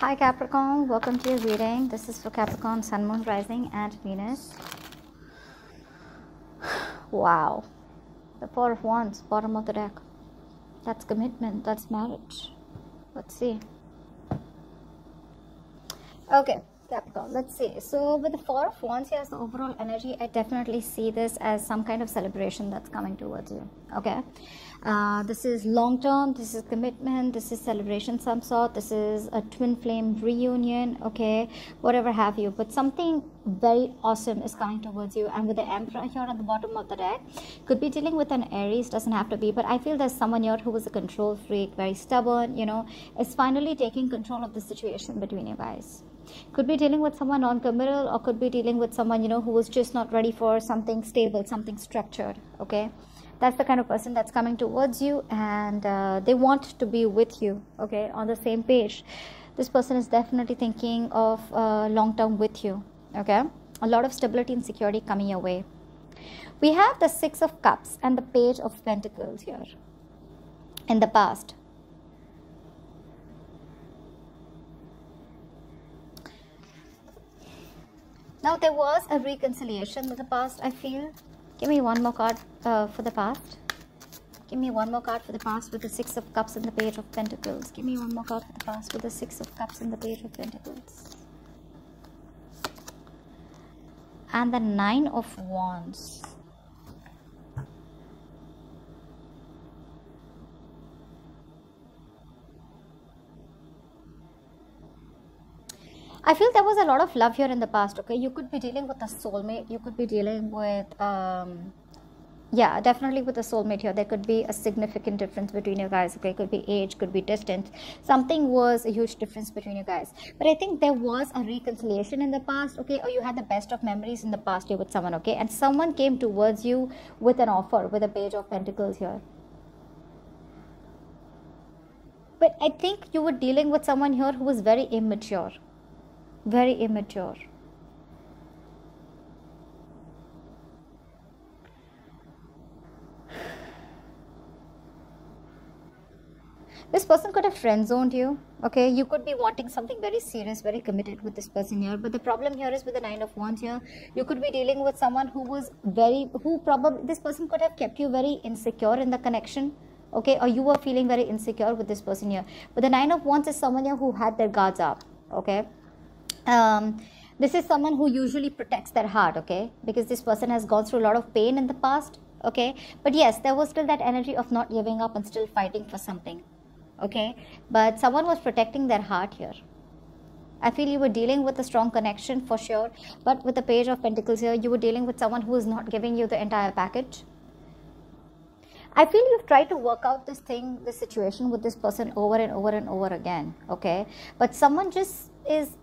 Hi Capricorn, welcome to your reading. This is for Capricorn, Sun, Moon, Rising, and Venus. Wow. The Four of Wands, bottom of the deck. That's commitment, that's marriage. Let's see. Okay, Capricorn, let's see. So, with the Four of Wands here as the overall energy, I definitely see this as some kind of celebration that's coming towards you. Okay. Uh, this is long term, this is commitment, this is celebration some sort, this is a twin flame reunion, okay, whatever have you. But something very awesome is coming towards you. And with the Emperor here at the bottom of the deck, could be dealing with an Aries, doesn't have to be, but I feel there's someone here who is a control freak, very stubborn, you know, is finally taking control of the situation between you guys could be dealing with someone non-committal or could be dealing with someone you know who was just not ready for something stable something structured okay that's the kind of person that's coming towards you and uh, they want to be with you okay on the same page. This person is definitely thinking of uh, long term with you okay? A lot of stability and security coming your way. We have the six of cups and the page of pentacles here in the past. Now there was a reconciliation in the past i feel Give me one more card uh, for the past. Give me one more card for the past with the Six of Cups and the Page of Pentacles. Give me one more card for the past with the Six of Cups and the Page of Pentacles. And the Nine of Wands. I feel there was a lot of love here in the past. Okay, you could be dealing with a soulmate. You could be dealing with, um, yeah, definitely with a soulmate here. There could be a significant difference between you guys. Okay, could be age, could be distance. Something was a huge difference between you guys. But I think there was a reconciliation in the past. Okay, or you had the best of memories in the past here with someone. Okay, and someone came towards you with an offer, with a page of pentacles here. But I think you were dealing with someone here who was very immature very immature. This person could have friend zoned you. Okay, you could be wanting something very serious, very committed with this person here. But the problem here is with the nine of wands here, you could be dealing with someone who was very, who probably this person could have kept you very insecure in the connection okay or you were feeling very insecure with this person here but the nine of wands is someone here who had their guards up okay um, this is someone who usually protects their heart okay because this person has gone through a lot of pain in the past okay but yes there was still that energy of not giving up and still fighting for something okay but someone was protecting their heart here I feel you were dealing with a strong connection for sure, but with the Page of Pentacles here, you were dealing with someone who is not giving you the entire package. I feel you've tried to work out this thing, this situation with this person over and over and over again, okay? But someone just is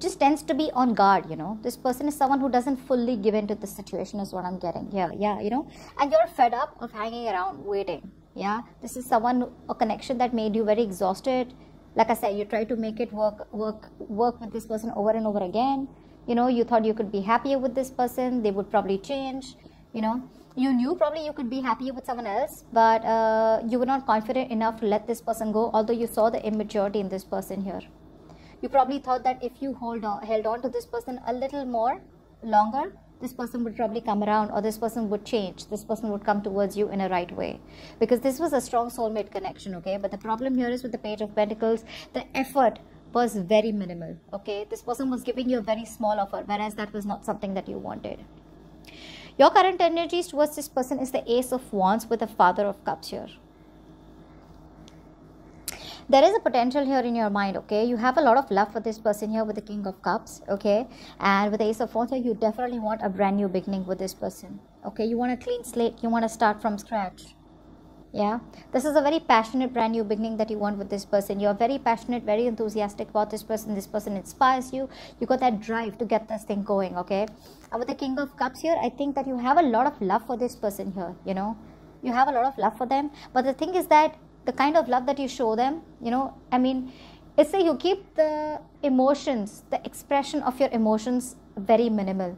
just tends to be on guard you know. This person is someone who doesn't fully give into the situation is what i'm getting yeah yeah you know. And you're fed up of hanging around waiting yeah. This is someone a connection that made you very exhausted. Like i said you try to make it work work work with this person over and over again. You know you thought you could be happier with this person they would probably change you know. You knew probably you could be happier with someone else but uh, you were not confident enough to let this person go although you saw the immaturity in this person here you probably thought that if you hold on, held on to this person a little more longer this person would probably come around or this person would change. This person would come towards you in a right way. Because this was a strong soulmate connection okay? But the problem here is with the page of pentacles the effort was very minimal okay? This person was giving you a very small offer whereas that was not something that you wanted. Your current energies towards this person is the ace of wands with the father of cups here there is a potential here in your mind okay? You have a lot of love for this person here with the king of cups okay? And with the ace of wands you definitely want a brand new beginning with this person okay? You want a clean slate. You want to start from scratch yeah? This is a very passionate brand new beginning that you want with this person. You're very passionate very enthusiastic about this person. This person inspires you. You got that drive to get this thing going okay? And with the king of cups here i think that you have a lot of love for this person here you know? You have a lot of love for them. But the thing is that the kind of love that you show them you know i mean it's say you keep the emotions the expression of your emotions very minimal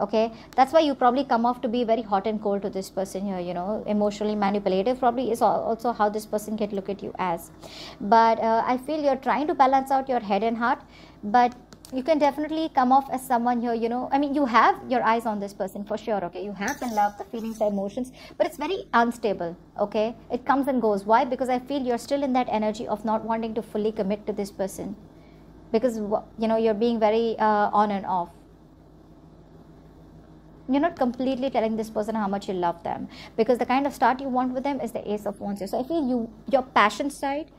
okay? That's why you probably come off to be very hot and cold to this person here you know? Emotionally manipulative probably is also how this person can look at you as. But uh, i feel you're trying to balance out your head and heart but you can definitely come off as someone here you know i mean you have your eyes on this person for sure okay? You have the love the feelings the emotions but it's very unstable okay? It comes and goes. Why? Because i feel you're still in that energy of not wanting to fully commit to this person. Because you know you're being very uh, on and off. You're not completely telling this person how much you love them. Because the kind of start you want with them is the ace of wands. So i feel you your passion side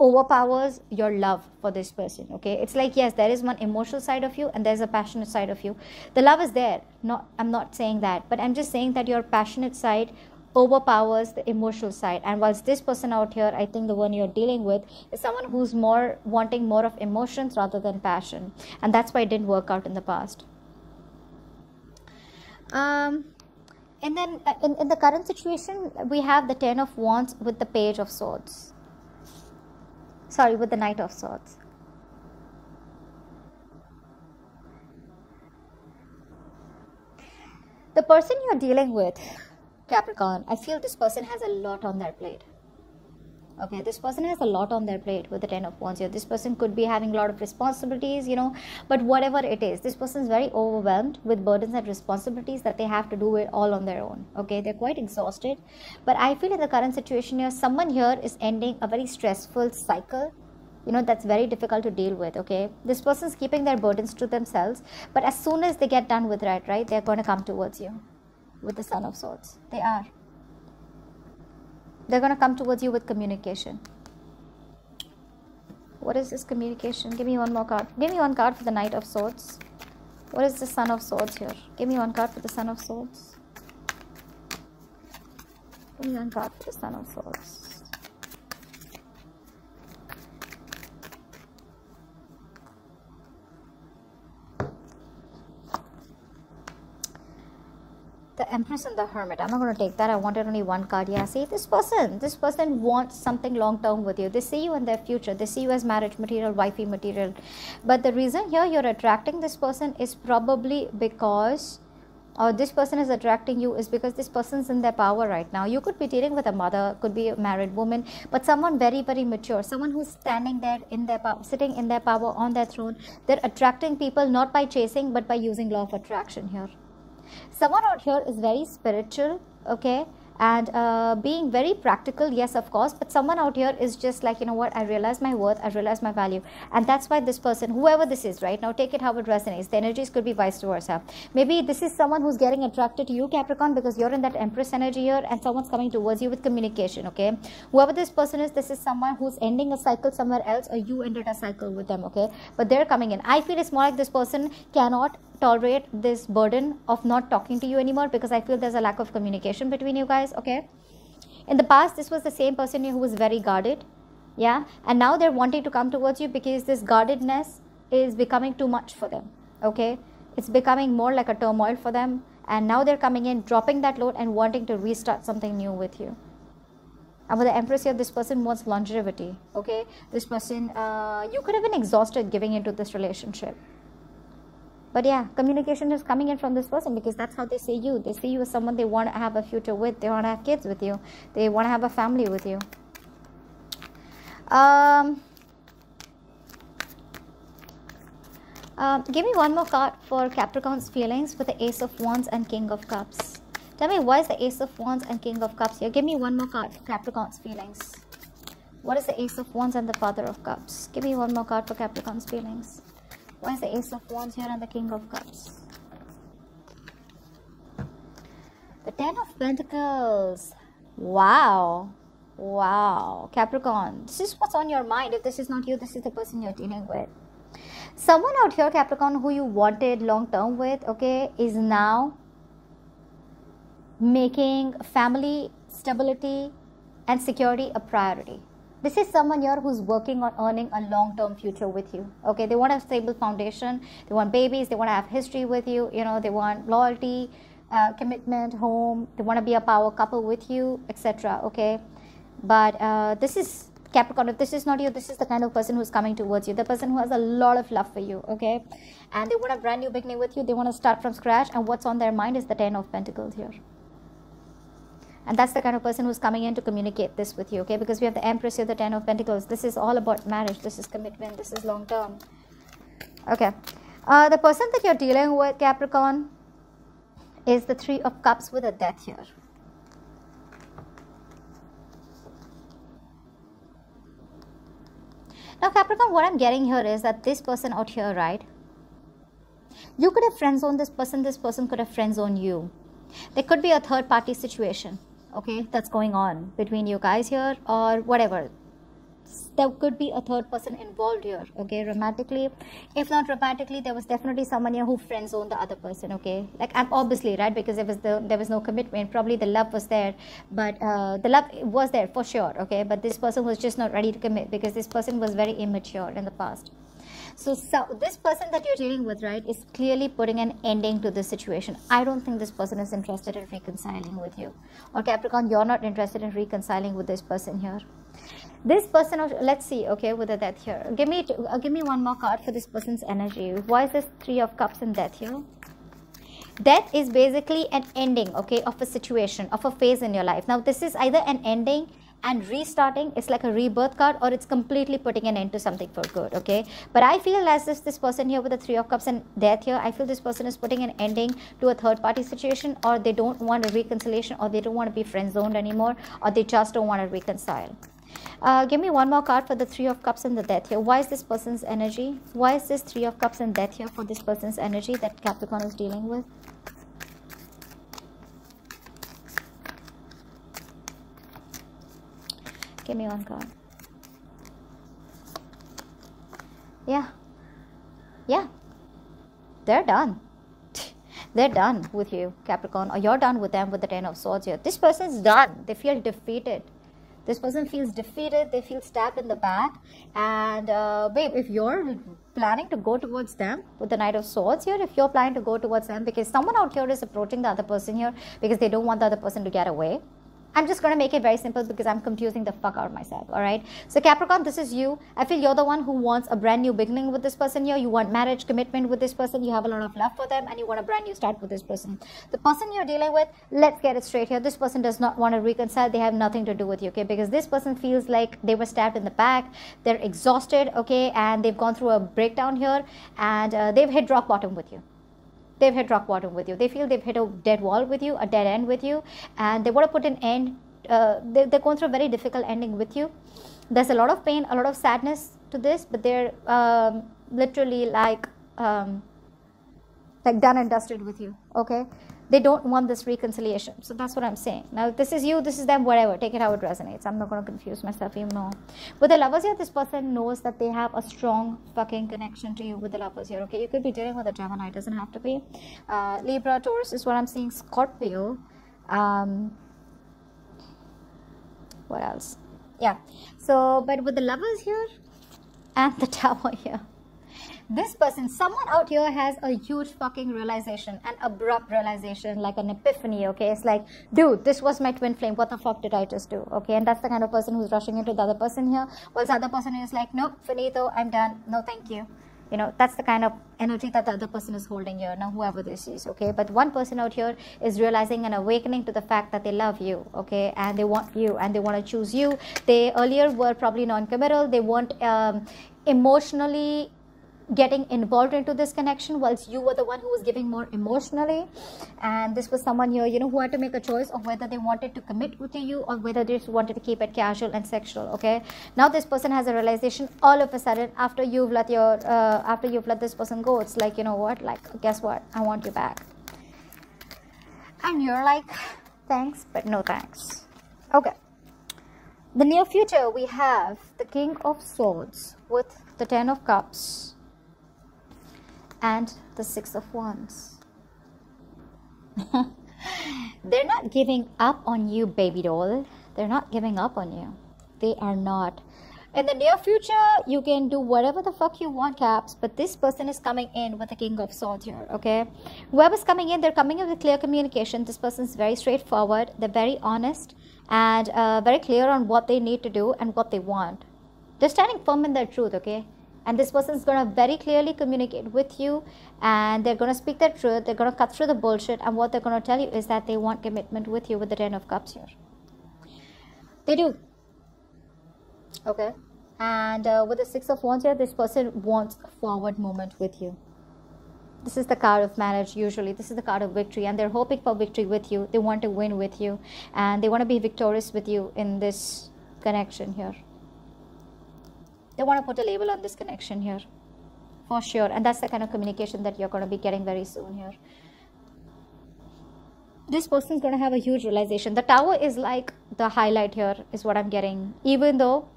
overpowers your love for this person okay? It's like yes there is one emotional side of you and there's a passionate side of you. The love is there. Not i'm not saying that but i'm just saying that your passionate side overpowers the emotional side. And whilst this person out here i think the one you're dealing with is someone who's more wanting more of emotions rather than passion. And that's why it didn't work out in the past. Um, and then uh, in, in the current situation, we have the Ten of Wands with the Page of Swords. Sorry, with the Knight of Swords. The person you're dealing with, Capricorn, I feel this person has a lot on their plate okay this person has a lot on their plate with the ten of wands here. This person could be having a lot of responsibilities you know but whatever it is this person is very overwhelmed with burdens and responsibilities that they have to do it all on their own. Okay they're quite exhausted. But i feel in the current situation here someone here is ending a very stressful cycle you know that's very difficult to deal with okay? This person's keeping their burdens to themselves but as soon as they get done with that right they're going to come towards you with the son of swords. They are they're going to come towards you with communication. What is this communication? Give me one more card. Give me one card for the Knight of Swords. What is the Son of Swords here? Give me one card for the Son of Swords. Give me one card for the Son of Swords. The empress and the hermit. I'm not going to take that. I wanted only one card. Yeah see this person this person wants something long term with you. They see you in their future. They see you as marriage material wifey material. But the reason here you're attracting this person is probably because or this person is attracting you is because this person's in their power right now. You could be dealing with a mother could be a married woman but someone very very mature someone who's standing there in their power sitting in their power on their throne. They're attracting people not by chasing but by using law of attraction here someone out here is very spiritual okay and uh, being very practical yes of course but someone out here is just like you know what i realize my worth i realize my value and that's why this person whoever this is right now take it how it resonates the energies could be vice versa. Maybe this is someone who's getting attracted to you capricorn because you're in that empress energy here and someone's coming towards you with communication okay? Whoever this person is this is someone who's ending a cycle somewhere else or you ended a cycle with them okay? But they're coming in. I feel it's more like this person cannot tolerate this burden of not talking to you anymore because I feel there's a lack of communication between you guys. Okay. In the past, this was the same person who was very guarded. Yeah. And now they're wanting to come towards you because this guardedness is becoming too much for them. Okay. It's becoming more like a turmoil for them. And now they're coming in, dropping that load and wanting to restart something new with you. And with the Empress here, this person wants longevity. Okay. This person, uh, you could have been exhausted giving into this relationship but yeah communication is coming in from this person because that's how they see you they see you as someone they want to have a future with they want to have kids with you they want to have a family with you um, um, give me one more card for Capricorn's feelings for the Ace of Wands and King of Cups. Tell me why is the Ace of Wands and King of Cups here? Give me one more card for Capricorn's feelings. What is the Ace of Wands and the Father of Cups? Give me one more card for Capricorn's feelings. Is the Ace of Wands here and the King of Cups? The Ten of Pentacles. Wow. Wow. Capricorn. This is what's on your mind. If this is not you, this is the person you're dealing with. Someone out here, Capricorn, who you wanted long term with, okay, is now making family stability and security a priority this is someone here who's working on earning a long-term future with you okay they want a stable foundation they want babies they want to have history with you you know they want loyalty uh, commitment home they want to be a power couple with you etc okay but uh, this is Capricorn, if this is not you, this is the kind of person who's coming towards you. The person who has a lot of love for you, okay? And they want a brand new beginning with you. They want to start from scratch. And what's on their mind is the Ten of Pentacles here. And that's the kind of person who's coming in to communicate this with you, okay? Because we have the Empress here, the Ten of Pentacles. This is all about marriage. This is commitment. This is long term. Okay. Uh, the person that you're dealing with, Capricorn, is the Three of Cups with a death here. Now, Capricorn, what I'm getting here is that this person out here, right? You could have friend zoned this person, this person could have friend zoned you. There could be a third party situation, okay, that's going on between you guys here or whatever. There could be a third person involved here okay romantically. If not romantically there was definitely someone here who friend zoned the other person okay. Like i'm obviously right because there was the there was no commitment. Probably the love was there but uh, the love was there for sure okay. But this person was just not ready to commit because this person was very immature in the past so, so this person that you're dealing with, right, is clearly putting an ending to this situation. I don't think this person is interested in reconciling with you. Or Capricorn, you're not interested in reconciling with this person here. This person let's see okay with the death here. Give me uh, give me one more card for this person's energy. Why is this three of cups and death here? Death is basically an ending okay of a situation of a phase in your life. Now this is either an ending and restarting it's like a rebirth card or it's completely putting an end to something for good okay but i feel as if this person here with the three of cups and death here i feel this person is putting an ending to a third party situation or they don't want a reconciliation or they don't want to be friend zoned anymore or they just don't want to reconcile uh, give me one more card for the Three of Cups and the Death here. Why is this person's energy? Why is this Three of Cups and Death here for this person's energy that Capricorn is dealing with? Give me one card. Yeah. Yeah. They're done. They're done with you, Capricorn, or you're done with them with the Ten of Swords here. This person's done. They feel defeated this person feels defeated they feel stabbed in the back and uh, babe if you're planning to go towards them with the knight of swords here if you're planning to go towards them because someone out here is approaching the other person here because they don't want the other person to get away I'm just going to make it very simple because I'm confusing the fuck out of myself. All right. So, Capricorn, this is you. I feel you're the one who wants a brand new beginning with this person here. You want marriage commitment with this person. You have a lot of love for them and you want a brand new start with this person. The person you're dealing with, let's get it straight here. This person does not want to reconcile. They have nothing to do with you. Okay. Because this person feels like they were stabbed in the back. They're exhausted. Okay. And they've gone through a breakdown here and uh, they've hit rock bottom with you they've hit rock bottom with you. They feel they've hit a dead wall with you, a dead end with you, and they want to put an end. Uh, they, are going through a very difficult ending with you. There's a lot of pain, a lot of sadness to this, but they're um, literally like um, like done and dusted with you. Okay, they don't want this reconciliation. So that's what I'm saying. Now, this is you, this is them, whatever. Take it how it resonates. I'm not going to confuse myself even more. With the lovers here, this person knows that they have a strong fucking connection to you with the lovers here. Okay, you could be dealing with a Gemini, doesn't have to be. Uh, Libra, Taurus is what I'm seeing. Scorpio. Um, what else? Yeah. So, but with the lovers here and the tower here this person, someone out here has a huge fucking realization, an abrupt realization, like an epiphany, okay? It's like, dude, this was my twin flame. What the fuck did I just do? Okay, and that's the kind of person who's rushing into the other person here. While the other person is like, nope, finito, I'm done. No, thank you you know that's the kind of energy that the other person is holding here now whoever this is okay but one person out here is realizing and awakening to the fact that they love you okay and they want you and they want to choose you they earlier were probably non-committal they weren't um, emotionally getting involved into this connection whilst you were the one who was giving more emotionally. And this was someone here you know who had to make a choice of whether they wanted to commit to you or whether they just wanted to keep it casual and sexual okay? Now this person has a realization all of a sudden after you've let your uh, after you've let this person go. It's like you know what? Like guess what? I want you back. And you're like thanks but no thanks. Okay. The near future we have the king of swords with the ten of cups and the Six of Wands. They're not giving up on you, baby doll. They're not giving up on you. They are not. in the near future you can do whatever the fuck you want caps but this person is coming in with the king of swords here okay whoever's coming in they're coming in with clear communication this person's very straightforward they're very honest and uh, very clear on what they need to do and what they want they're standing firm in their truth okay and this person is going to very clearly communicate with you and they're going to speak their truth they're going to cut through the bullshit and what they're going to tell you is that they want commitment with you with the ten of cups here. They do. Okay. And uh, with the six of wands here this person wants a forward moment with you. This is the card of marriage usually. This is the card of victory and they're hoping for victory with you. They want to win with you and they want to be victorious with you in this connection here they want to put a label on this connection here. For sure. And that's the kind of communication that you're going to be getting very soon here. This person is going to have a huge realization. The tower is like the highlight here is what i'm getting. Even though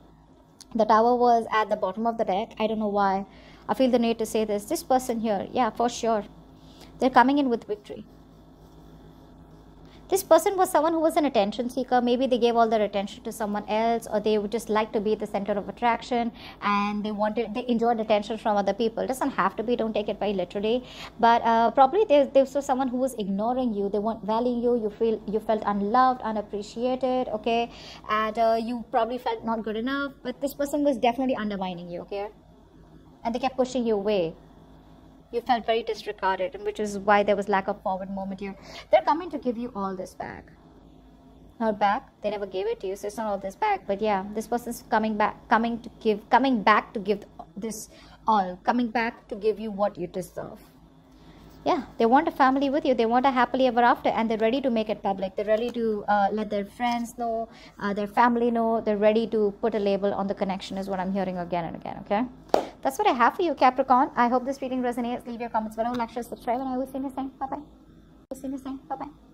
the tower was at the bottom of the deck i don't know why. I feel the need to say this. This person here yeah for sure. They're coming in with victory this person was someone who was an attention seeker. Maybe they gave all their attention to someone else or they would just like to be the center of attraction and they wanted they enjoyed attention from other people. It doesn't have to be. Don't take it very literally. But uh, probably there, there was someone who was ignoring you. They weren't valuing you. You feel you felt unloved unappreciated okay? And uh, you probably felt not good enough. But this person was definitely undermining you okay? And they kept pushing you away you felt very disregarded and which is why there was lack of forward movement. Here they're coming to give you all this back. Not back. They never gave it to you so it's not all this back. But yeah this person's coming back coming to give coming back to give this all coming back to give you what you deserve yeah they want a family with you they want a happily ever after and they're ready to make it public they're ready to uh, let their friends know uh, their family know they're ready to put a label on the connection is what i'm hearing again and again okay that's what I have for you, Capricorn. I hope this reading resonates. Leave your comments below, like, share, subscribe, and I will see you next time. Bye bye. See you next time. Bye bye.